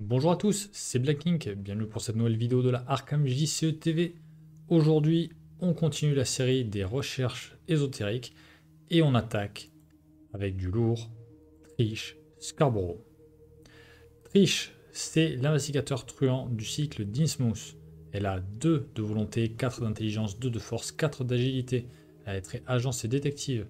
Bonjour à tous, c'est Blackink, bienvenue pour cette nouvelle vidéo de la Arkham JCE TV. Aujourd'hui, on continue la série des recherches ésotériques et on attaque avec du lourd Trish Scarborough. Trish, c'est l'investigateur truand du cycle d'Innsmouth. Elle a 2 de volonté, 4 d'intelligence, 2 de force, 4 d'agilité. Elle est très agence et détective.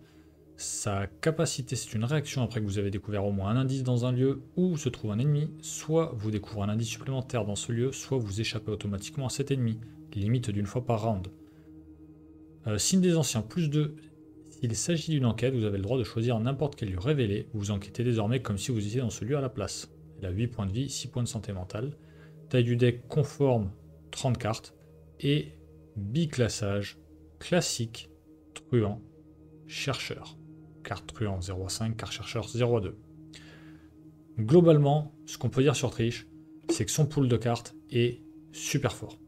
Sa capacité, c'est une réaction après que vous avez découvert au moins un indice dans un lieu où se trouve un ennemi. Soit vous découvrez un indice supplémentaire dans ce lieu, soit vous échappez automatiquement à cet ennemi. Limite d'une fois par round. Euh, signe des anciens, plus de... S'il s'agit d'une enquête, vous avez le droit de choisir n'importe quel lieu révélé. Vous enquêtez désormais comme si vous étiez dans ce lieu à la place. Elle a 8 points de vie, 6 points de santé mentale. Taille du deck conforme, 30 cartes. Et biclassage classique, truand, chercheur carte truand 0,5, carte chercheur 0,2. Globalement, ce qu'on peut dire sur Trish, c'est que son pool de cartes est super fort.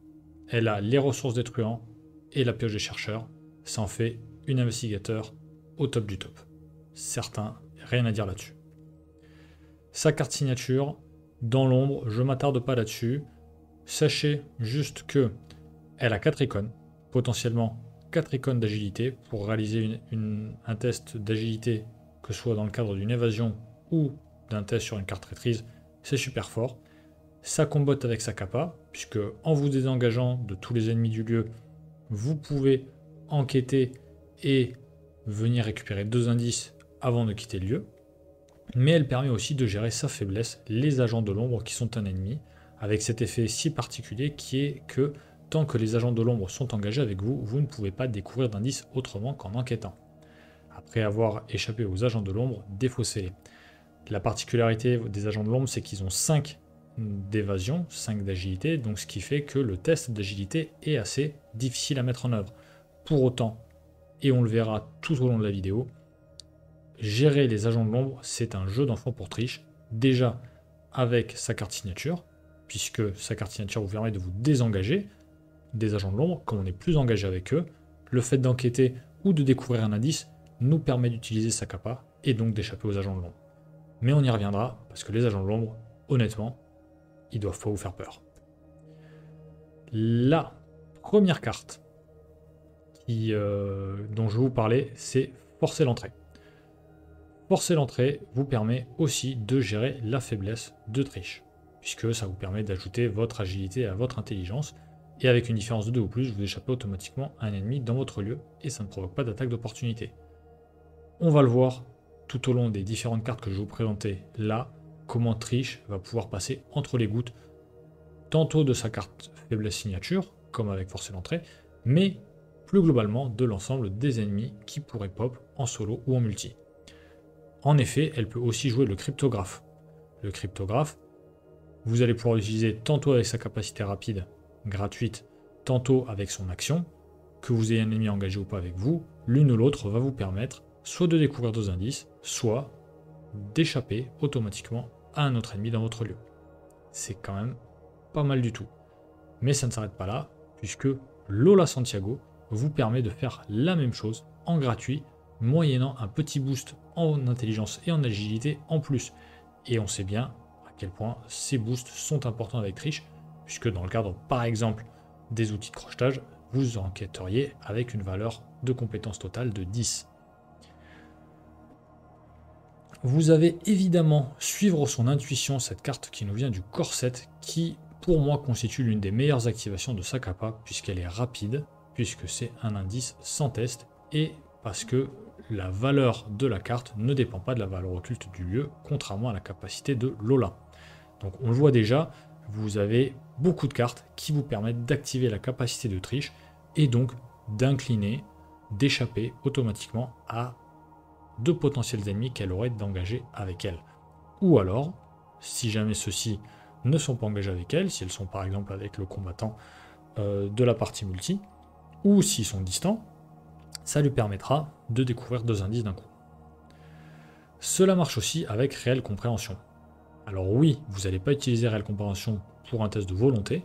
Elle a les ressources des truands et la pioche des chercheurs. Ça en fait une investigateur au top du top. Certains, rien à dire là-dessus. Sa carte signature, dans l'ombre, je m'attarde pas là-dessus. Sachez juste que elle a 4 icônes, potentiellement 4 icônes d'agilité pour réaliser un test d'agilité, que ce soit dans le cadre d'une évasion ou d'un test sur une carte traîtrise, c'est super fort. Ça combotte avec sa capa, puisque en vous désengageant de tous les ennemis du lieu, vous pouvez enquêter et venir récupérer deux indices avant de quitter le lieu. Mais elle permet aussi de gérer sa faiblesse, les agents de l'ombre qui sont un ennemi, avec cet effet si particulier qui est que Tant que les agents de l'ombre sont engagés avec vous, vous ne pouvez pas découvrir d'indices autrement qu'en enquêtant. Après avoir échappé aux agents de l'ombre, défaussez-les. La particularité des agents de l'ombre, c'est qu'ils ont 5 d'évasion, 5 d'agilité, donc ce qui fait que le test d'agilité est assez difficile à mettre en œuvre. Pour autant, et on le verra tout au long de la vidéo, gérer les agents de l'ombre, c'est un jeu d'enfant pour triche, déjà avec sa carte signature, puisque sa carte signature vous permet de vous désengager, des agents de l'ombre, comme on est plus engagé avec eux, le fait d'enquêter ou de découvrir un indice nous permet d'utiliser sa capa et donc d'échapper aux agents de l'ombre. Mais on y reviendra, parce que les agents de l'ombre, honnêtement, ils doivent pas vous faire peur. La première carte euh, dont je vais vous parler, c'est Forcer l'entrée. Forcer l'entrée vous permet aussi de gérer la faiblesse de triche, puisque ça vous permet d'ajouter votre agilité à votre intelligence, et avec une différence de 2 ou plus, vous échappez automatiquement à un ennemi dans votre lieu et ça ne provoque pas d'attaque d'opportunité. On va le voir tout au long des différentes cartes que je vais vous présenter là, comment Triche va pouvoir passer entre les gouttes, tantôt de sa carte faiblesse signature, comme avec forcer l'entrée, mais plus globalement de l'ensemble des ennemis qui pourraient pop en solo ou en multi. En effet, elle peut aussi jouer le cryptographe. Le cryptographe, vous allez pouvoir l'utiliser tantôt avec sa capacité rapide gratuite, tantôt avec son action, que vous ayez un ennemi engagé ou pas avec vous, l'une ou l'autre va vous permettre soit de découvrir deux indices, soit d'échapper automatiquement à un autre ennemi dans votre lieu. C'est quand même pas mal du tout. Mais ça ne s'arrête pas là, puisque Lola Santiago vous permet de faire la même chose en gratuit, moyennant un petit boost en intelligence et en agilité en plus. Et on sait bien à quel point ces boosts sont importants avec Triche, puisque dans le cadre, par exemple, des outils de crochetage, vous enquêteriez avec une valeur de compétence totale de 10. Vous avez évidemment suivre son intuition, cette carte qui nous vient du corset, qui pour moi constitue l'une des meilleures activations de sa capa, puisqu'elle est rapide, puisque c'est un indice sans test, et parce que la valeur de la carte ne dépend pas de la valeur occulte du lieu, contrairement à la capacité de Lola. Donc on le voit déjà, vous avez beaucoup de cartes qui vous permettent d'activer la capacité de triche et donc d'incliner, d'échapper automatiquement à deux potentiels ennemis qu'elle aurait d'engager avec elle. Ou alors, si jamais ceux-ci ne sont pas engagés avec elle, si elles sont par exemple avec le combattant euh, de la partie multi, ou s'ils sont distants, ça lui permettra de découvrir deux indices d'un coup. Cela marche aussi avec réelle compréhension. Alors oui, vous n'allez pas utiliser réelle compréhension pour un test de volonté,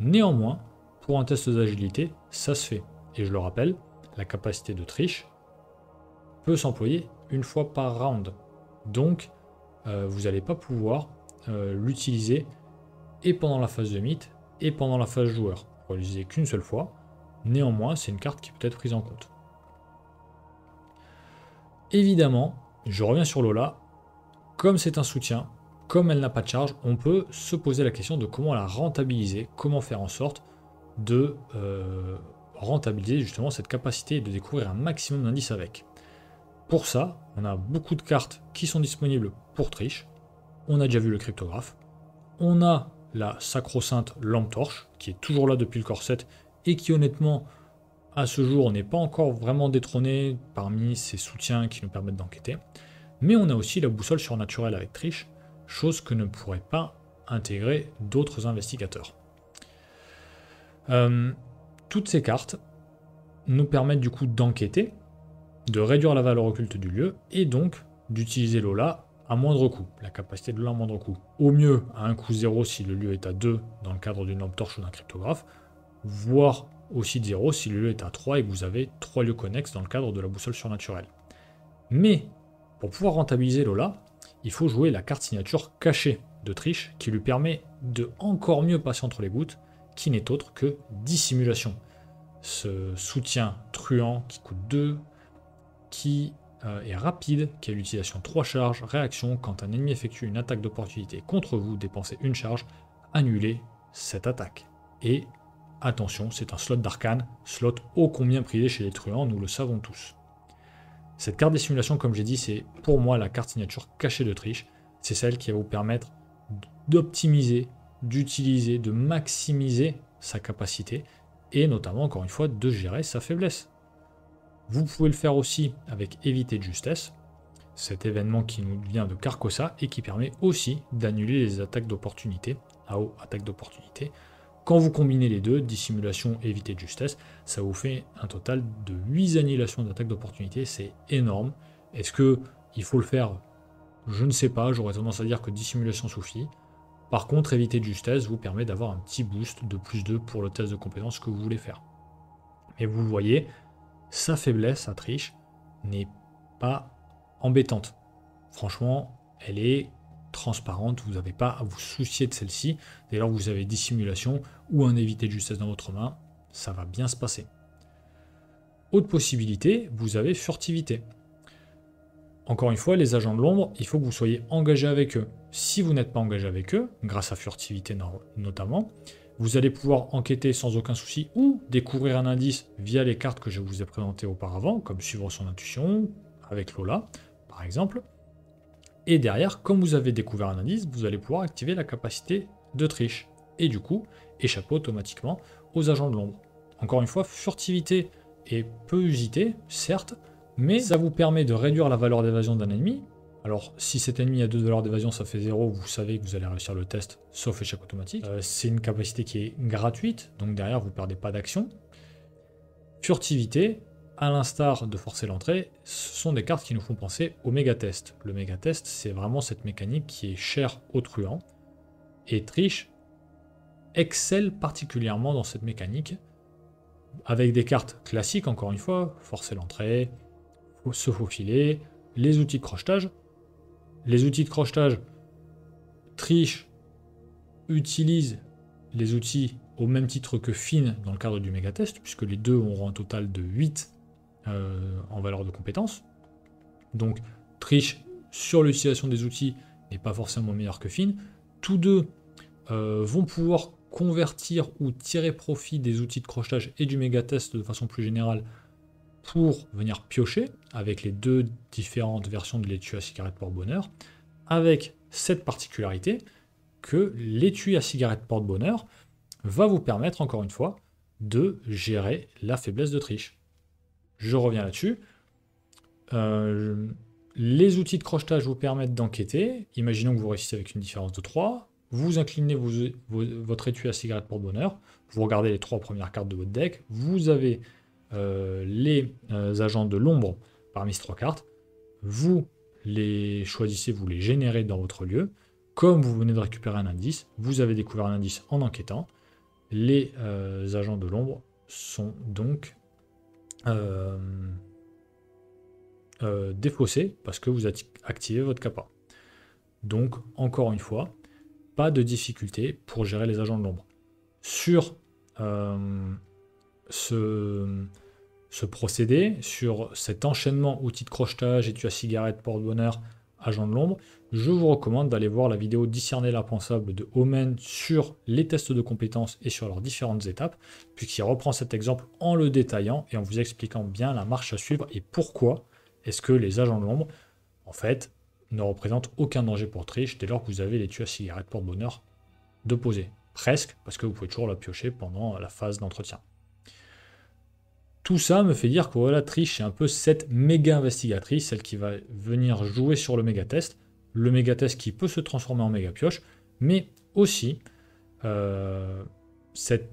néanmoins, pour un test d'agilité, ça se fait. Et je le rappelle, la capacité de triche peut s'employer une fois par round. Donc, euh, vous n'allez pas pouvoir euh, l'utiliser et pendant la phase de mythe et pendant la phase joueur. Vous ne l'utilisez qu'une seule fois. Néanmoins, c'est une carte qui peut être prise en compte. Évidemment, je reviens sur Lola. Comme c'est un soutien, comme elle n'a pas de charge, on peut se poser la question de comment la rentabiliser, comment faire en sorte de euh, rentabiliser justement cette capacité de découvrir un maximum d'indices avec. Pour ça, on a beaucoup de cartes qui sont disponibles pour triche. On a déjà vu le cryptographe. On a la sacro-sainte lampe torche, qui est toujours là depuis le corset, et qui honnêtement, à ce jour, n'est pas encore vraiment détrônée parmi ces soutiens qui nous permettent d'enquêter. Mais on a aussi la boussole surnaturelle avec triche, chose que ne pourraient pas intégrer d'autres investigateurs. Euh, toutes ces cartes nous permettent du coup d'enquêter, de réduire la valeur occulte du lieu, et donc d'utiliser Lola à moindre coût, la capacité de Lola à moindre coût. Au mieux à un coût 0 si le lieu est à 2 dans le cadre d'une lampe torche ou d'un cryptographe, voire aussi de 0 si le lieu est à 3 et que vous avez 3 lieux connexes dans le cadre de la boussole surnaturelle. Mais pour pouvoir rentabiliser Lola, il faut jouer la carte signature cachée de triche qui lui permet de encore mieux passer entre les gouttes, qui n'est autre que dissimulation. Ce soutien truand qui coûte 2, qui euh, est rapide, qui a l'utilisation 3 charges, réaction, quand un ennemi effectue une attaque d'opportunité contre vous, dépensez une charge, annulez cette attaque. Et attention, c'est un slot d'arcane, slot ô combien privé chez les truands, nous le savons tous. Cette carte dissimulation, comme j'ai dit, c'est pour moi la carte signature cachée de triche. C'est celle qui va vous permettre d'optimiser, d'utiliser, de maximiser sa capacité et notamment, encore une fois, de gérer sa faiblesse. Vous pouvez le faire aussi avec Éviter de justesse, cet événement qui nous vient de Carcosa et qui permet aussi d'annuler les attaques d'opportunité, AO attaque d'opportunité. Quand vous combinez les deux, dissimulation et éviter de justesse, ça vous fait un total de 8 annulations d'attaques d'opportunité, c'est énorme. Est-ce que il faut le faire? Je ne sais pas, j'aurais tendance à dire que dissimulation suffit. Par contre, éviter de justesse vous permet d'avoir un petit boost de plus 2 pour le test de compétence que vous voulez faire. Mais vous voyez, sa faiblesse, sa triche, n'est pas embêtante. Franchement, elle est transparente, vous n'avez pas à vous soucier de celle-ci. D'ailleurs, vous avez dissimulation ou un évité de justesse dans votre main, ça va bien se passer. Autre possibilité, vous avez furtivité. Encore une fois, les agents de l'ombre, il faut que vous soyez engagé avec eux. Si vous n'êtes pas engagé avec eux, grâce à furtivité notamment, vous allez pouvoir enquêter sans aucun souci ou découvrir un indice via les cartes que je vous ai présentées auparavant, comme suivre son intuition avec Lola, par exemple. Et derrière, comme vous avez découvert un indice, vous allez pouvoir activer la capacité de triche. Et du coup, échapper automatiquement aux agents de l'ombre. Encore une fois, furtivité est peu usité, certes, mais ça vous permet de réduire la valeur d'évasion d'un ennemi, alors, si cet ennemi a 2 valeurs d'évasion, ça fait 0, vous savez que vous allez réussir le test, sauf échec automatique. Euh, c'est une capacité qui est gratuite, donc derrière, vous ne perdez pas d'action. Furtivité, à l'instar de forcer l'entrée, ce sont des cartes qui nous font penser au méga test. Le méga test, c'est vraiment cette mécanique qui est chère aux truands. Et Triche excelle particulièrement dans cette mécanique, avec des cartes classiques, encore une fois, forcer l'entrée, se faufiler, les outils de crochetage, les outils de crochetage trichent, utilisent les outils au même titre que Finn dans le cadre du méga-test, puisque les deux auront un total de 8 euh, en valeur de compétence. Donc, triche sur l'utilisation des outils n'est pas forcément meilleur que Finn. Tous deux euh, vont pouvoir convertir ou tirer profit des outils de crochetage et du méga-test de façon plus générale pour venir piocher avec les deux différentes versions de l'étui à cigarette porte-bonheur, avec cette particularité que l'étui à cigarette porte-bonheur va vous permettre, encore une fois, de gérer la faiblesse de triche. Je reviens là-dessus. Euh, les outils de crochetage vous permettent d'enquêter. Imaginons que vous réussissez avec une différence de 3. Vous inclinez votre étui à cigarette porte-bonheur. Vous regardez les trois premières cartes de votre deck. Vous avez euh, les euh, agents de l'ombre parmi ces trois cartes. Vous les choisissez, vous les générez dans votre lieu. Comme vous venez de récupérer un indice, vous avez découvert un indice en enquêtant. Les agents de l'ombre sont donc défaussés parce que vous activez votre capa. Donc, encore une fois, pas de difficulté pour gérer les agents de l'ombre. Sur euh, ce, ce, procédé, sur cet enchaînement outil de crochetage, étui à cigarette, porte-bonheur, agent de l'ombre, je vous recommande d'aller voir la vidéo Discerner l'impensable de Omen sur les tests de compétences et sur leurs différentes étapes, puisqu'il reprend cet exemple en le détaillant et en vous expliquant bien la marche à suivre et pourquoi est-ce que les agents de l'ombre, en fait, ne représentent aucun danger pour triche dès lors que vous avez les tuyaux à cigarette porte-bonheur de poser. Presque, parce que vous pouvez toujours la piocher pendant la phase d'entretien. Tout ça me fait dire que voilà, Triche est un peu cette méga investigatrice, celle qui va venir jouer sur le méga test, le méga test qui peut se transformer en méga pioche, mais aussi euh, cette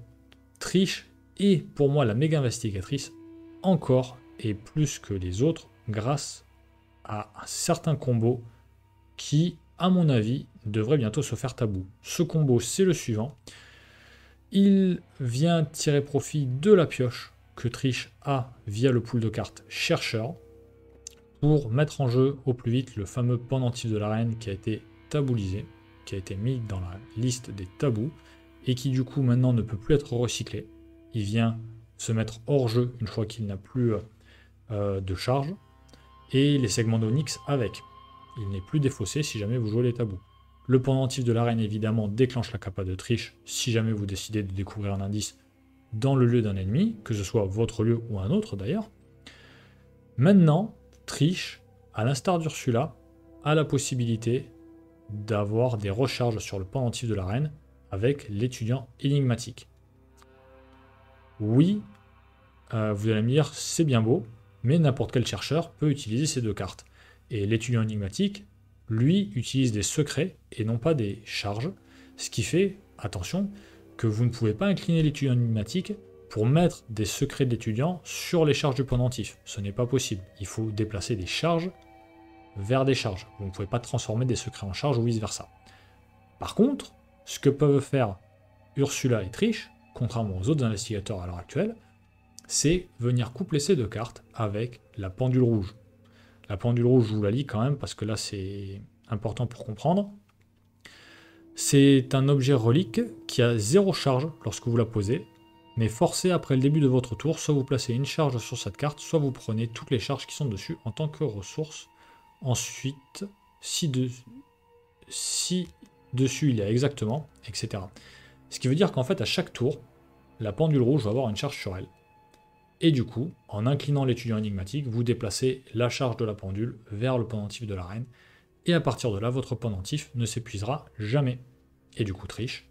Triche est pour moi la méga investigatrice encore et plus que les autres grâce à un certain combo qui, à mon avis, devrait bientôt se faire tabou. Ce combo, c'est le suivant. Il vient tirer profit de la pioche que Triche a via le pool de cartes chercheur pour mettre en jeu au plus vite le fameux pendentif de la reine qui a été taboulisé, qui a été mis dans la liste des tabous et qui du coup maintenant ne peut plus être recyclé. Il vient se mettre hors jeu une fois qu'il n'a plus euh, de charge et les segments d'Onyx avec. Il n'est plus défaussé si jamais vous jouez les tabous. Le pendentif de la reine évidemment déclenche la capa de triche si jamais vous décidez de découvrir un indice dans le lieu d'un ennemi, que ce soit votre lieu ou un autre d'ailleurs. Maintenant, triche, à l'instar d'Ursula, a la possibilité d'avoir des recharges sur le pendentif de la reine avec l'étudiant énigmatique. Oui, euh, vous allez me dire, c'est bien beau, mais n'importe quel chercheur peut utiliser ces deux cartes. Et l'étudiant énigmatique, lui, utilise des secrets et non pas des charges, ce qui fait, attention, que vous ne pouvez pas incliner l'étudiant énigmatique pour mettre des secrets d'étudiant sur les charges du pendentif. Ce n'est pas possible. Il faut déplacer des charges vers des charges. Vous ne pouvez pas transformer des secrets en charges ou vice-versa. Par contre, ce que peuvent faire Ursula et Trish, contrairement aux autres investigateurs à l'heure actuelle, c'est venir coupler ces deux cartes avec la pendule rouge. La pendule rouge, je vous la lis quand même parce que là c'est important pour comprendre. C'est un objet relique qui a zéro charge lorsque vous la posez, mais forcé après le début de votre tour, soit vous placez une charge sur cette carte, soit vous prenez toutes les charges qui sont dessus en tant que ressource. Ensuite, si, si dessus il y a exactement, etc. Ce qui veut dire qu'en fait à chaque tour, la pendule rouge va avoir une charge sur elle. Et du coup, en inclinant l'étudiant énigmatique, vous déplacez la charge de la pendule vers le pendentif de la reine. Et à partir de là, votre pendentif ne s'épuisera jamais. Et du coup, Triche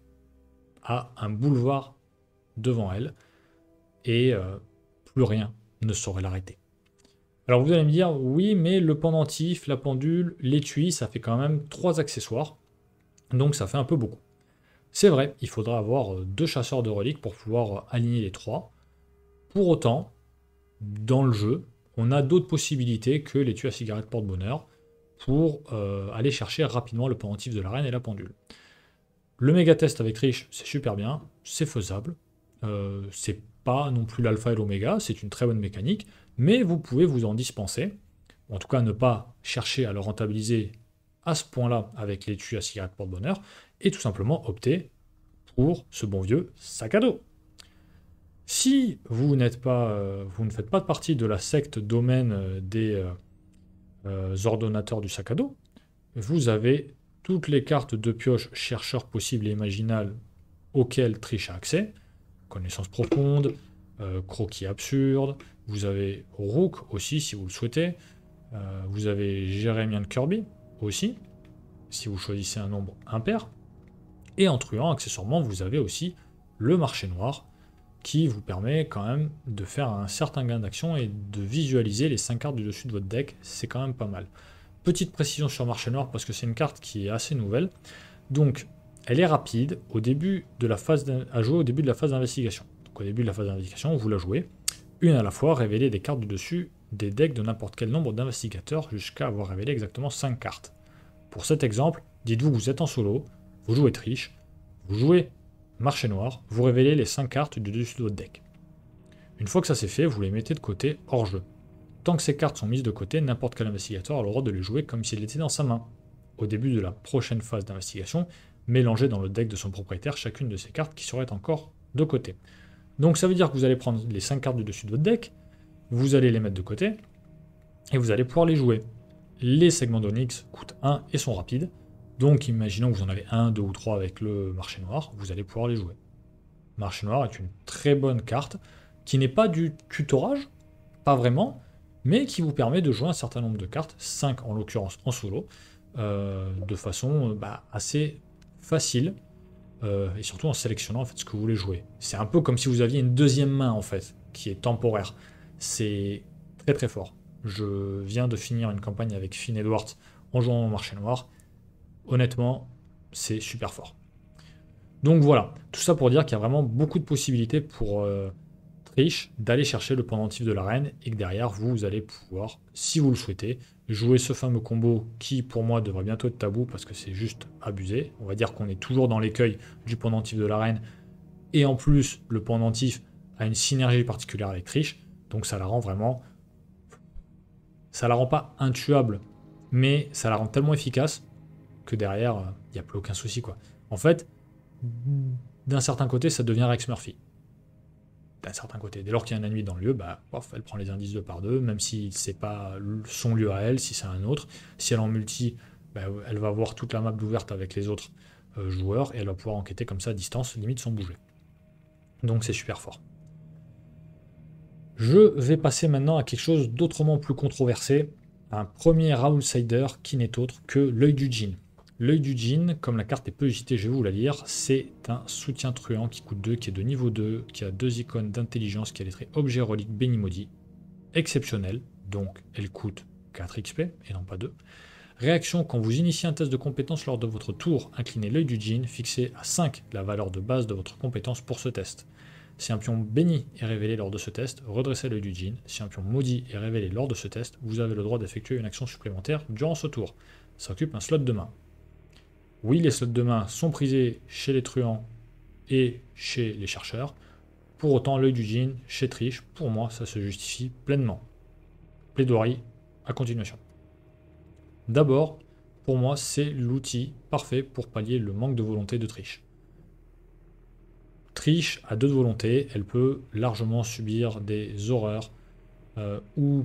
a un boulevard devant elle. Et euh, plus rien ne saurait l'arrêter. Alors vous allez me dire, oui, mais le pendentif, la pendule, l'étui, ça fait quand même trois accessoires. Donc ça fait un peu beaucoup. C'est vrai, il faudra avoir euh, deux chasseurs de reliques pour pouvoir euh, aligner les trois. Pour autant, dans le jeu, on a d'autres possibilités que tuyaux à cigarette porte-bonheur pour euh, aller chercher rapidement le pendentif de la reine et la pendule. Le méga test avec Rich, c'est super bien, c'est faisable. Euh, c'est pas non plus l'alpha et l'oméga, c'est une très bonne mécanique, mais vous pouvez vous en dispenser, en tout cas ne pas chercher à le rentabiliser à ce point-là avec les tuyaux à cigarette porte-bonheur, et tout simplement opter pour ce bon vieux sac à dos. Si vous n'êtes pas, euh, vous ne faites pas partie de la secte domaine des euh, du sac à dos, vous avez toutes les cartes de pioche chercheurs possibles et imaginables auxquelles Triche a accès. Connaissance profonde, croquis absurde, vous avez Rook aussi si vous le souhaitez, vous avez Jeremian Kirby aussi, si vous choisissez un nombre impair. Et en truand, accessoirement, vous avez aussi le marché noir, qui vous permet quand même de faire un certain gain d'action et de visualiser les 5 cartes du dessus de votre deck, c'est quand même pas mal. Petite précision sur marché noir parce que c'est une carte qui est assez nouvelle. Donc elle est rapide au début de la phase à jouer au début de la phase d'investigation. Donc au début de la phase d'investigation, vous la jouez une à la fois, révéler des cartes du dessus des decks de n'importe quel nombre d'investigateurs jusqu'à avoir révélé exactement 5 cartes. Pour cet exemple, dites-vous que vous êtes en solo, vous jouez triche, vous jouez marché noir, vous révélez les 5 cartes du dessus de votre deck. Une fois que ça c'est fait, vous les mettez de côté hors jeu. Tant que ces cartes sont mises de côté, n'importe quel investigateur a le droit de les jouer comme s'il était dans sa main. Au début de la prochaine phase d'investigation, mélanger dans le deck de son propriétaire chacune de ces cartes qui seraient encore de côté. Donc ça veut dire que vous allez prendre les 5 cartes du dessus de votre deck, vous allez les mettre de côté, et vous allez pouvoir les jouer. Les segments d'Onyx coûtent 1 et sont rapides, donc imaginons que vous en avez 1, 2 ou 3 avec le marché noir, vous allez pouvoir les jouer. Marché noir est une très bonne carte, qui n'est pas du tutorage, pas vraiment, mais qui vous permet de jouer un certain nombre de cartes, 5 en l'occurrence en solo, euh, de façon bah, assez facile, euh, et surtout en sélectionnant ce que vous voulez jouer. C'est un peu comme si vous aviez une deuxième main en fait, qui est temporaire. C'est très très fort. Je viens de finir une campagne avec Finn Edwards en jouant au marché noir. Honnêtement, c'est super fort. Donc voilà, tout ça pour dire qu'il y a vraiment beaucoup de possibilités pour euh, d'aller chercher le pendentif de la reine et que derrière vous allez pouvoir, si vous le souhaitez, jouer ce fameux combo qui pour moi devrait bientôt être tabou parce que c'est juste abusé. On va dire qu'on est toujours dans l'écueil du pendentif de la reine et en plus le pendentif a une synergie particulière avec Triche, donc ça la rend vraiment ça la rend pas intuable, mais ça la rend tellement efficace que derrière, il n'y a plus aucun souci. quoi. En fait, d'un certain côté, ça devient Rex Murphy. D'un certain côté. Dès lors qu'il y a un ennemi dans le lieu, bah, elle prend les indices deux par deux, même si c'est pas son lieu à elle, si c'est un autre. Si elle en multi, bah, elle va voir toute la map ouverte avec les autres euh, joueurs et elle va pouvoir enquêter comme ça à distance, limite sans bouger. Donc c'est super fort. Je vais passer maintenant à quelque chose d'autrement plus controversé, un premier outsider qui n'est autre que l'œil du djinn. L'œil du djinn, comme la carte est peu usitée, je vais vous la lire, c'est un soutien truand qui coûte 2, qui est de niveau 2, qui a deux icônes d'intelligence, qui a les traits objet relique Benimodi, exceptionnel, donc elle coûte 4 XP et non pas 2. Réaction, quand vous initiez un test de compétence lors de votre tour, inclinez l'œil du djinn, fixez à 5 la valeur de base de votre compétence pour ce test. Si un pion béni est révélé lors de ce test, redressez l'œil du djinn. Si un pion maudit est révélé lors de ce test, vous avez le droit d'effectuer une action supplémentaire durant ce tour. Ça occupe un slot de main. Oui, les slots de main sont prisés chez les truands et chez les chercheurs. Pour autant, l'œil du djinn chez Triche, pour moi, ça se justifie pleinement. Plaidoirie à continuation. D'abord, pour moi, c'est l'outil parfait pour pallier le manque de volonté de Triche. Triche a deux volontés, elle peut largement subir des horreurs euh, ou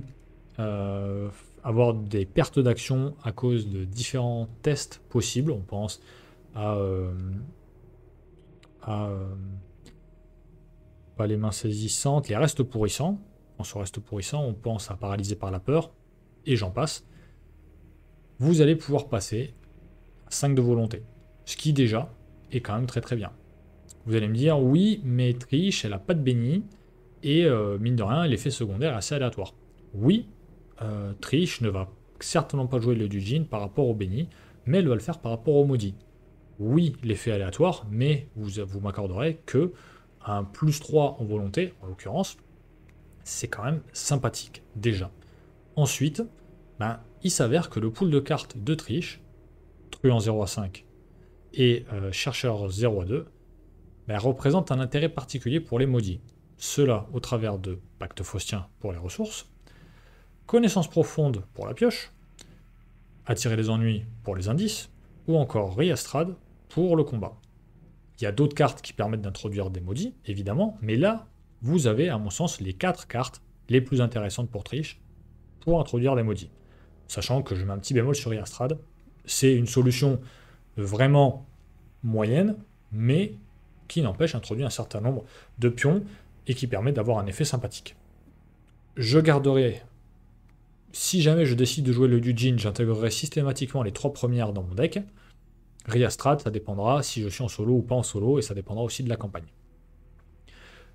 euh, avoir des pertes d'action à cause de différents tests possibles. On pense à, euh, pas les mains saisissantes, les restes pourrissants. On se reste pourrissant, on pense à paralyser par la peur, et j'en passe. Vous allez pouvoir passer à 5 de volonté, ce qui déjà est quand même très très bien. Vous allez me dire, oui, mais Triche, elle n'a pas de béni, et euh, mine de rien, l'effet secondaire est assez aléatoire. Oui, euh, Triche ne va certainement pas jouer le Dujin par rapport au béni, mais elle va le faire par rapport au maudit. Oui, l'effet aléatoire, mais vous, m'accorderez que un plus 3 en volonté, en l'occurrence, c'est quand même sympathique, déjà. Ensuite, ben, il s'avère que le pool de cartes de Triche, truand 0 à 5 et euh, chercheur 0 à 2, mais elle représente un intérêt particulier pour les maudits. Cela au travers de Pacte Faustien pour les ressources, Connaissance profonde pour la pioche, Attirer les ennuis pour les indices, ou encore Riastrad pour le combat. Il y a d'autres cartes qui permettent d'introduire des maudits, évidemment, mais là, vous avez, à mon sens, les quatre cartes les plus intéressantes pour Triche pour introduire des maudits. Sachant que je mets un petit bémol sur Riastrad, c'est une solution vraiment moyenne, mais qui n'empêche d'introduire un certain nombre de pions et qui permet d'avoir un effet sympathique. Je garderai, si jamais je décide de jouer le Dujin, j'intégrerai systématiquement les trois premières dans mon deck. Riastrad, ça dépendra si je suis en solo ou pas en solo, et ça dépendra aussi de la campagne.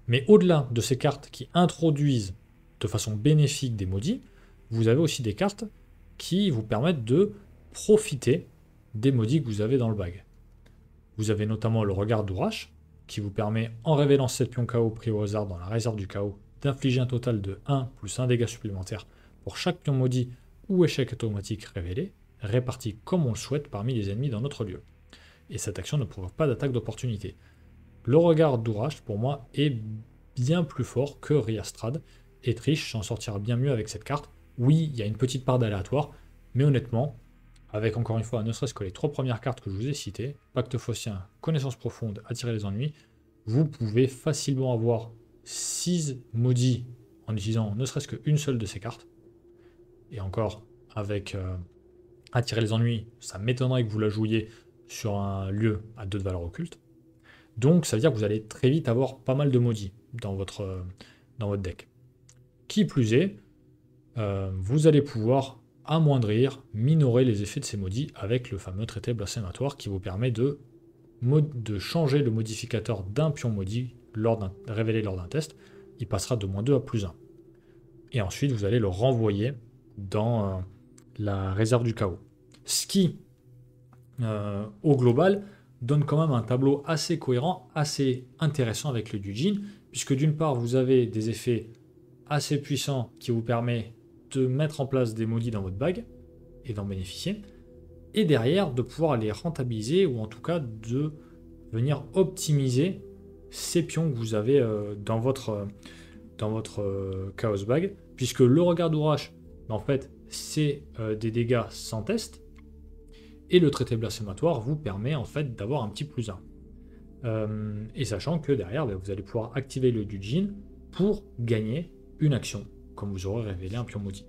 Mais au-delà de ces cartes qui introduisent de façon bénéfique des maudits, vous avez aussi des cartes qui vous permettent de profiter des maudits que vous avez dans le bag. Vous avez notamment le regard d'Ourache, qui vous permet, en révélant 7 pions KO pris au hasard dans la réserve du chaos, d'infliger un total de 1 plus 1 dégât supplémentaire pour chaque pion maudit ou échec automatique révélé, réparti comme on le souhaite parmi les ennemis dans notre lieu. Et cette action ne provoque pas d'attaque d'opportunité. Le regard d'Ourache, pour moi, est bien plus fort que Riastrad, et Trish s'en sortira bien mieux avec cette carte. Oui, il y a une petite part d'aléatoire, mais honnêtement, avec encore une fois, ne serait-ce que les trois premières cartes que je vous ai citées, Pacte Phocien, Connaissance Profonde, Attirer les Ennuis, vous pouvez facilement avoir 6 maudits en utilisant ne serait-ce qu'une seule de ces cartes. Et encore, avec euh, Attirer les Ennuis, ça m'étonnerait que vous la jouiez sur un lieu à deux de valeur occulte. Donc ça veut dire que vous allez très vite avoir pas mal de maudits dans votre, euh, dans votre deck. Qui plus est, euh, vous allez pouvoir amoindrir, minorer les effets de ces maudits avec le fameux traité blasphématoire qui vous permet de, de changer le modificateur d'un pion maudit révélé lors d'un test. Il passera de moins 2 à plus 1. Et ensuite, vous allez le renvoyer dans euh, la réserve du chaos. Ce qui, euh, au global, donne quand même un tableau assez cohérent, assez intéressant avec le Dujin, puisque d'une part, vous avez des effets assez puissants qui vous permettent de mettre en place des maudits dans votre bague et d'en bénéficier, et derrière de pouvoir les rentabiliser ou en tout cas de venir optimiser ces pions que vous avez euh, dans votre, dans votre Chaos Bag, puisque le regard d'ouvrage, en fait, c'est euh, des dégâts sans test, et le traité blasphématoire vous permet en fait d'avoir un petit plus 1. et sachant que derrière, ben, vous allez pouvoir activer le Dujin pour gagner une action comme vous aurez révélé un pion maudit.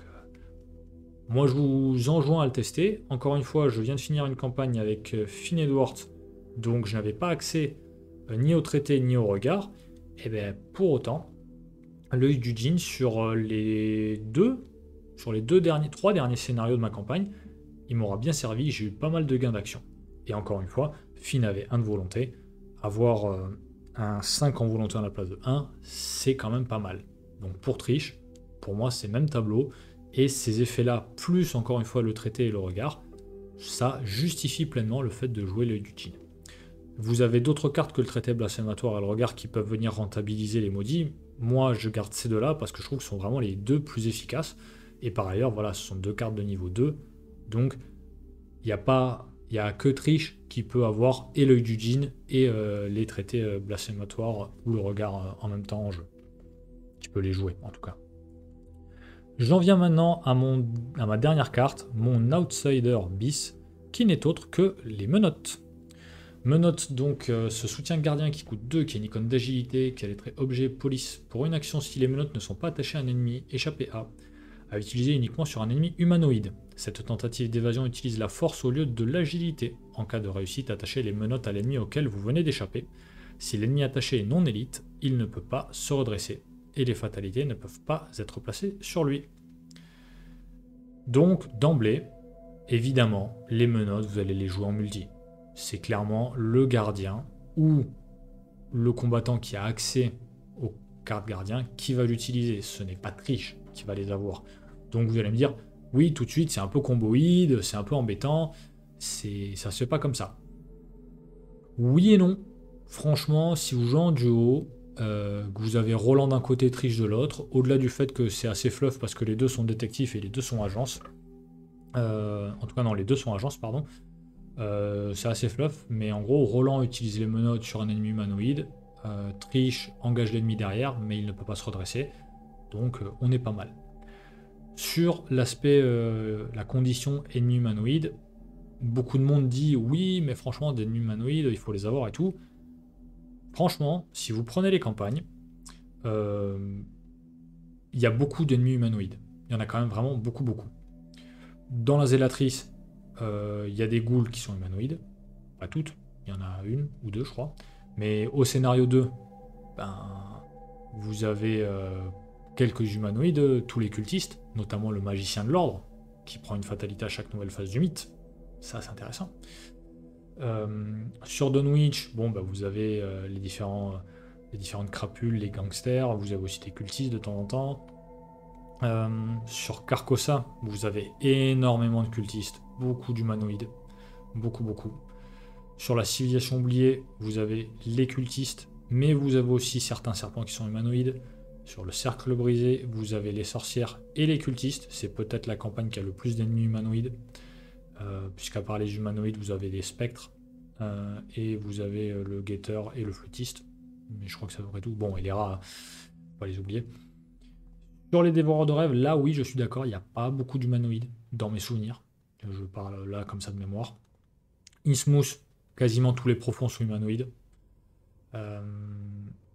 Euh, moi, je vous enjoins à le tester. Encore une fois, je viens de finir une campagne avec euh, Finn Edwards, donc je n'avais pas accès euh, ni au traité ni au regard. Et bien, pour autant, l'œil du jean sur les deux, sur les deux derniers, trois derniers scénarios de ma campagne, il m'aura bien servi. J'ai eu pas mal de gains d'action. Et encore une fois, Finn avait un de volonté. Avoir un 5 en volonté à la place de 1, c'est quand même pas mal. Donc pour triche, pour moi, c'est même tableau. Et ces effets-là, plus encore une fois le traité et le regard, ça justifie pleinement le fait de jouer le Dutin. Vous avez d'autres cartes que le traité blasphématoire et le regard qui peuvent venir rentabiliser les maudits. Moi, je garde ces deux-là parce que je trouve que ce sont vraiment les deux plus efficaces. Et par ailleurs, voilà, ce sont deux cartes de niveau 2. Donc, il n'y a pas. Il a que Triche qui peut avoir et l'œil du djinn et euh, les traités euh, blasphématoires ou le regard euh, en même temps en jeu tu peux les jouer en tout cas. J'en viens maintenant à, à ma dernière carte, mon Outsider bis, qui n'est autre que les menottes. Menottes, donc, euh, ce soutien gardien qui coûte 2, qui est une icône d'agilité, qui a les traits objet police. Pour une action, si les menottes ne sont pas attachées à un ennemi, échappé à, à utiliser uniquement sur un ennemi humanoïde. Cette tentative d'évasion utilise la force au lieu de l'agilité. En cas de réussite, attachez les menottes à l'ennemi auquel vous venez d'échapper. Si l'ennemi attaché est non élite, il ne peut pas se redresser et les fatalités ne peuvent pas être placées sur lui. Donc, d'emblée, évidemment, les menottes, vous allez les jouer en multi. C'est clairement le gardien ou le combattant qui a accès aux cartes gardiens qui va l'utiliser. Ce n'est pas triche qui va les avoir. Donc vous allez me dire, oui, tout de suite, c'est un peu comboïde, c'est un peu embêtant, c'est, ça se fait pas comme ça. Oui et non. Franchement, si vous jouez en duo, euh, que vous avez Roland d'un côté, Triche de l'autre, au-delà du fait que c'est assez fluff parce que les deux sont détectives et les deux sont agences. Euh, en tout cas, non, les deux sont agences, pardon. Euh, c'est assez fluff, mais en gros, Roland utilise les menottes sur un ennemi humanoïde. Triche engage l'ennemi derrière, mais il ne peut pas se redresser. Donc, on est pas mal. Sur l'aspect, la condition ennemi humanoïde, beaucoup de monde dit oui, mais franchement, des ennemis humanoïdes, il faut les avoir et tout. Franchement, si vous prenez les campagnes, euh, il y a beaucoup d'ennemis humanoïdes. Il y en a quand même vraiment beaucoup, beaucoup. Dans la zélatrice, euh, il y a des ghouls qui sont humanoïdes. Pas toutes, il y en a une ou deux, je crois. Mais au scénario 2, ben, vous avez euh, quelques humanoïdes, tous les cultistes, notamment le magicien de l'ordre, qui prend une fatalité à chaque nouvelle phase du mythe. Ça, c'est intéressant. Euh, sur Dunwich, bon, bah, vous avez euh, les, les différentes crapules, les gangsters, vous avez aussi des cultistes de temps en temps. Euh, sur Carcossa, vous avez énormément de cultistes, beaucoup d'humanoïdes, beaucoup, beaucoup. Sur la civilisation oubliée, vous avez les cultistes, mais vous avez aussi certains serpents qui sont humanoïdes. Sur le cercle brisé, vous avez les sorcières et les cultistes. C'est peut-être la campagne qui a le plus d'ennemis humanoïdes. Euh, puisqu'à part les humanoïdes, vous avez des spectres, euh, et vous avez euh, le guetteur et le flûtiste. Mais je crois que ça devrait tout. Bon, et les rats, pas les oublier. Sur les dévoreurs de rêves, là oui, je suis d'accord, il n'y a pas beaucoup d'humanoïdes dans mes souvenirs. Je parle là comme ça de mémoire. Innsmouth, quasiment tous les profonds sont humanoïdes. Euh,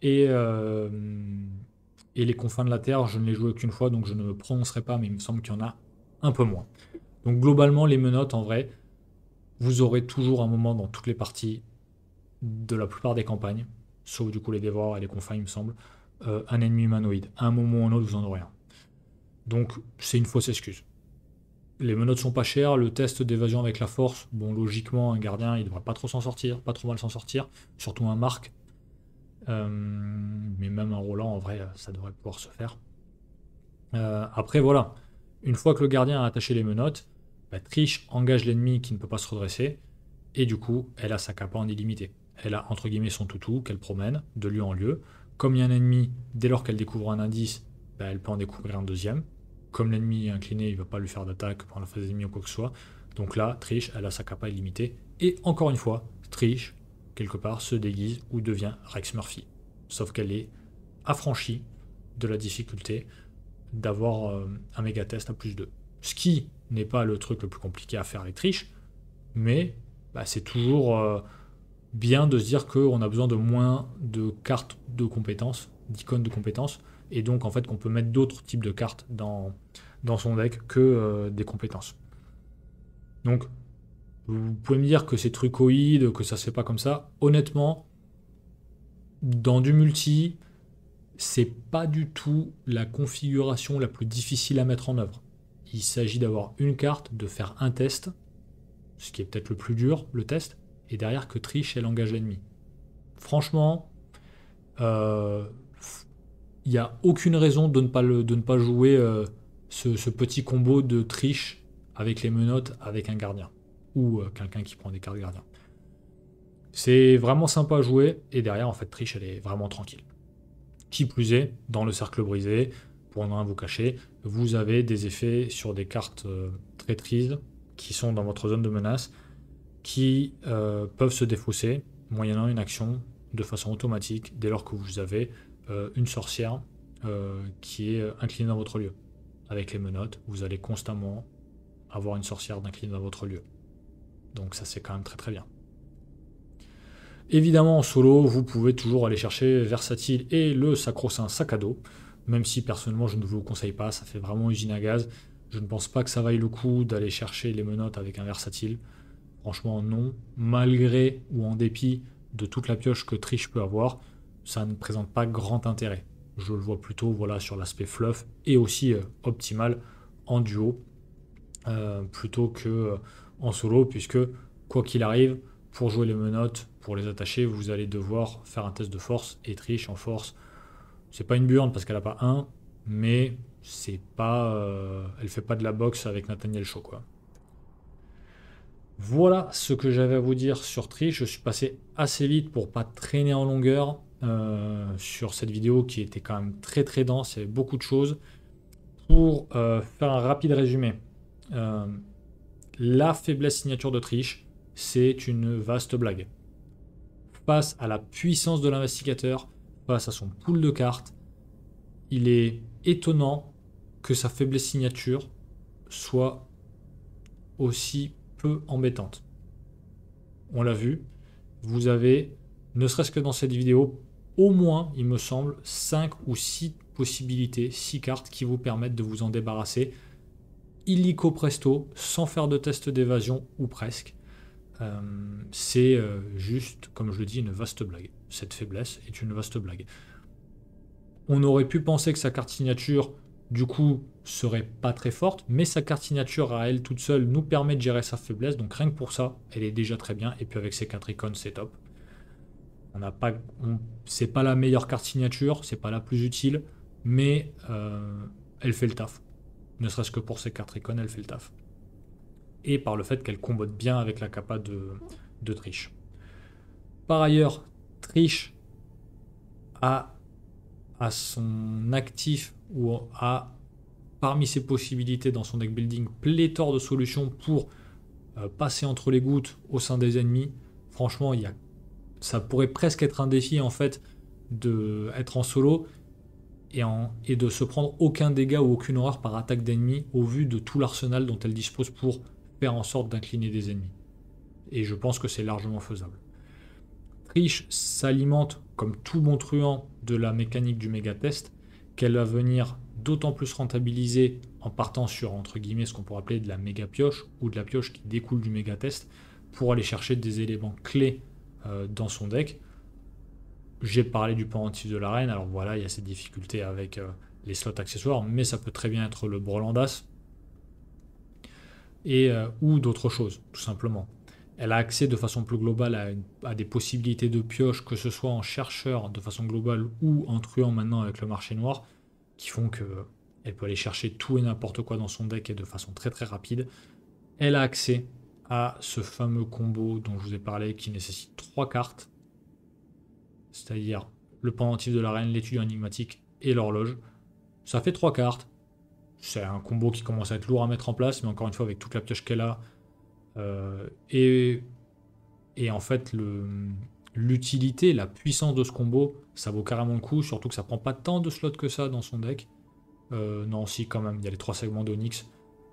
et, euh, et les confins de la Terre, je ne les joué qu'une fois, donc je ne me prononcerai pas, mais il me semble qu'il y en a un peu moins. Donc globalement, les menottes, en vrai, vous aurez toujours un moment dans toutes les parties de la plupart des campagnes, sauf du coup les dévoreurs et les confins, il me semble, euh, un ennemi humanoïde. À un moment ou un autre, vous en aurez un. Donc c'est une fausse excuse. Les menottes sont pas chères, le test d'évasion avec la force, bon logiquement un gardien il devrait pas trop s'en sortir, pas trop mal s'en sortir, surtout un marque. Euh, mais même un Roland en vrai ça devrait pouvoir se faire. Euh, après voilà, une fois que le gardien a attaché les menottes, bah, Triche engage l'ennemi qui ne peut pas se redresser, et du coup elle a sa capa en illimité. Elle a entre guillemets son toutou qu'elle promène de lieu en lieu. Comme il y a un ennemi, dès lors qu'elle découvre un indice, bah, elle peut en découvrir un deuxième comme l'ennemi est incliné, il ne va pas lui faire d'attaque pendant la phase d'ennemi ou quoi que ce soit. Donc là, Triche, elle a sa capa illimitée. Et encore une fois, Triche, quelque part, se déguise ou devient Rex Murphy. Sauf qu'elle est affranchie de la difficulté d'avoir euh, un méga test à plus 2. Ce qui n'est pas le truc le plus compliqué à faire avec Triche, mais bah, c'est toujours euh, bien de se dire qu'on a besoin de moins de cartes de compétences, d'icônes de compétences, et donc en fait qu'on peut mettre d'autres types de cartes dans, dans son deck que euh, des compétences. Donc vous pouvez me dire que c'est trucoïde, que ça se fait pas comme ça. Honnêtement, dans du multi, c'est pas du tout la configuration la plus difficile à mettre en œuvre. Il s'agit d'avoir une carte, de faire un test, ce qui est peut-être le plus dur, le test, et derrière que triche elle engage l'ennemi. Franchement, euh, il n'y a aucune raison de ne pas, jouer euh, ce, petit combo de triche avec les menottes avec un gardien. Ou euh, quelqu'un qui prend des cartes gardien. C'est vraiment sympa à jouer, et derrière, en fait, triche, elle est vraiment tranquille. Qui plus est, dans le cercle brisé, pour ne rien vous cacher, vous avez des effets sur des cartes euh, traîtrises qui sont dans votre zone de menace, qui peuvent se défausser moyennant une action de façon automatique dès lors que vous avez euh, une sorcière euh, qui est inclinée dans votre lieu. Avec les menottes, vous allez constamment avoir une sorcière d'inclinée dans votre lieu. Donc ça c'est quand même très très bien. Évidemment en solo, vous pouvez toujours aller chercher Versatile et le sacro-saint sac à dos, même si personnellement je ne vous le conseille pas, ça fait vraiment usine à gaz. Je ne pense pas que ça vaille le coup d'aller chercher les menottes avec un Versatile. Franchement non, malgré ou en dépit de toute la pioche que Triche peut avoir, ça ne présente pas grand intérêt. Je le vois plutôt voilà, sur l'aspect fluff et aussi euh, optimal en duo euh, plutôt que euh, en solo, puisque quoi qu'il arrive, pour jouer les menottes, pour les attacher, vous allez devoir faire un test de force et triche en force. C'est pas une burne parce qu'elle a pas un, mais c'est pas, elle fait pas de la boxe avec Nathaniel Shaw quoi. Voilà ce que j'avais à vous dire sur Triche. Je suis passé assez vite pour pas traîner en longueur. Euh, sur cette vidéo qui était quand même très très dense, il y avait beaucoup de choses. Pour euh, faire un rapide résumé, euh, la faiblesse signature d'Autriche, c'est une vaste blague. Face à la puissance de l'investigateur, face à son pool de cartes, il est étonnant que sa faiblesse signature soit aussi peu embêtante. On l'a vu, vous avez, ne serait-ce que dans cette vidéo, au moins, il me semble, 5 ou 6 possibilités, 6 cartes qui vous permettent de vous en débarrasser illico presto, sans faire de test d'évasion ou presque. Euh, c'est euh, juste, comme je le dis, une vaste blague. Cette faiblesse est une vaste blague. On aurait pu penser que sa carte signature, du coup, serait pas très forte, mais sa carte signature à elle toute seule nous permet de gérer sa faiblesse, donc rien que pour ça, elle est déjà très bien, et puis avec ses 4 icônes, c'est top. On n'a pas, c'est pas la meilleure carte signature, c'est pas la plus utile, mais euh, elle fait le taf. Ne serait-ce que pour ces cartes icônes, elle fait le taf. Et par le fait qu'elle combote bien avec la capa de, de. Par ailleurs, Triche a à son actif ou a parmi ses possibilités dans son deck building pléthore de solutions pour euh, passer entre les gouttes au sein des ennemis. Franchement, il y a ça pourrait presque être un défi en fait de être en solo et, de se prendre aucun dégât ou aucune horreur par attaque d'ennemi au vu de tout l'arsenal dont elle dispose pour faire en sorte d'incliner des ennemis. Et je pense que c'est largement faisable. Triche s'alimente, comme tout bon truand, de la mécanique du méga test, qu'elle va venir d'autant plus rentabiliser en partant sur, entre guillemets, ce qu'on pourrait appeler de la méga pioche, ou de la pioche qui découle du méga test, pour aller chercher des éléments clés euh, dans son deck. J'ai parlé du pendentif de l'arène, alors voilà, il y a ces difficultés avec euh, les slots accessoires, mais ça peut très bien être le Brolandas, et, euh, ou d'autres choses, tout simplement. Elle a accès de façon plus globale à, des possibilités de pioche, que ce soit en chercheur de façon globale ou en truand maintenant avec le marché noir, qui font que elle peut aller chercher tout et n'importe quoi dans son deck et de façon très très rapide. Elle a accès à ce fameux combo dont je vous ai parlé qui nécessite trois cartes, c'est-à-dire le pendentif de la reine, l'étudiant énigmatique et l'horloge. Ça fait trois cartes. C'est un combo qui commence à être lourd à mettre en place, mais encore une fois, avec toute la pioche qu'elle a, euh, et, et en fait, l'utilité, la puissance de ce combo, ça vaut carrément le coup, surtout que ça prend pas tant de slots que ça dans son deck. Euh, non, si, quand même, il y a les trois segments d'Onyx,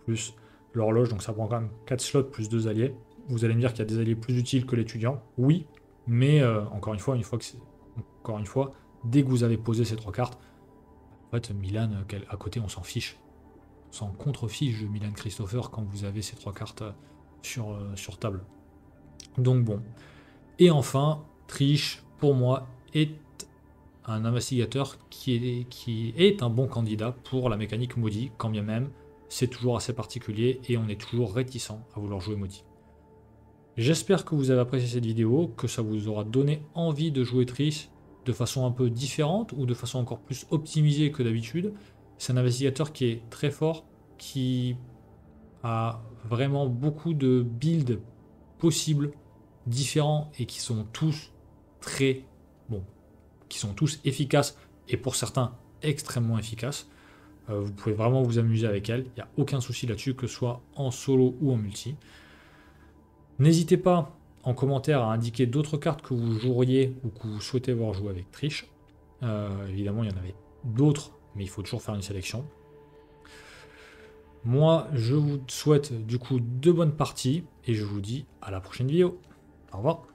plus l'horloge, donc ça prend quand même 4 slots plus 2 alliés. Vous allez me dire qu'il y a des alliés plus utiles que l'étudiant. Oui, mais euh, encore une fois, une fois que encore une fois, dès que vous avez posé ces trois cartes, en fait, Milan, à côté, on s'en fiche. On s'en contrefiche de Milan Christopher quand vous avez ces trois cartes sur, euh, sur table. Donc bon. Et enfin, Triche, pour moi, est un investigateur qui est, qui est un bon candidat pour la mécanique maudit, quand bien même c'est toujours assez particulier et on est toujours réticent à vouloir jouer maudit. J'espère que vous avez apprécié cette vidéo, que ça vous aura donné envie de jouer Triche de façon un peu différente ou de façon encore plus optimisée que d'habitude. C'est un investigateur qui est très fort, qui a vraiment beaucoup de builds possibles, différents et qui sont tous très bon, qui sont tous efficaces et pour certains extrêmement efficaces. Euh, vous pouvez vraiment vous amuser avec elle, il n'y a aucun souci là-dessus, que ce soit en solo ou en multi. N'hésitez pas en commentaire à indiquer d'autres cartes que vous joueriez ou que vous souhaitez voir jouer avec Triche. Euh, évidemment, il y en avait d'autres, mais il faut toujours faire une sélection. Moi, je vous souhaite du coup de bonnes parties et je vous dis à la prochaine vidéo. Au revoir.